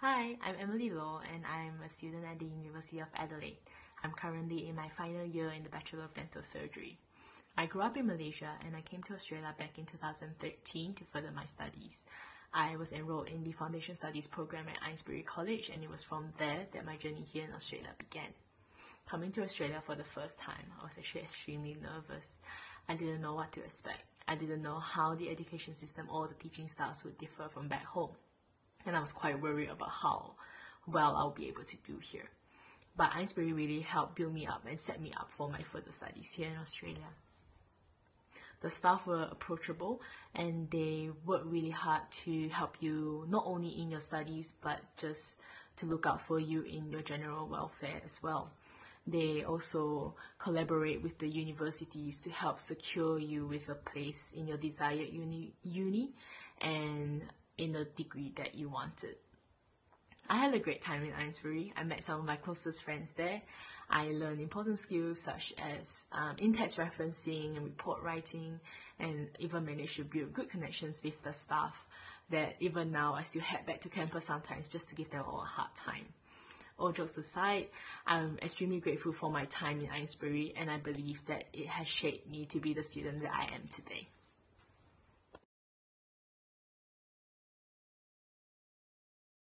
Hi, I'm Emily Law and I'm a student at the University of Adelaide. I'm currently in my final year in the Bachelor of Dental Surgery. I grew up in Malaysia and I came to Australia back in 2013 to further my studies. I was enrolled in the Foundation Studies program at Eynesbury College and it was from there that my journey here in Australia began. Coming to Australia for the first time, I was actually extremely nervous. I didn't know what to expect. I didn't know how the education system or the teaching styles would differ from back home and I was quite worried about how well I'll be able to do here. But Eynesbury really helped build me up and set me up for my further studies here in Australia. The staff were approachable and they worked really hard to help you not only in your studies but just to look out for you in your general welfare as well. They also collaborate with the universities to help secure you with a place in your desired uni, uni and in the degree that you wanted. I had a great time in Eynesbury. I met some of my closest friends there. I learned important skills such as um, in-text referencing and report writing and even managed to build good connections with the staff that even now I still head back to campus sometimes just to give them all a hard time. All jokes aside, I'm extremely grateful for my time in Eynesbury and I believe that it has shaped me to be the student that I am today.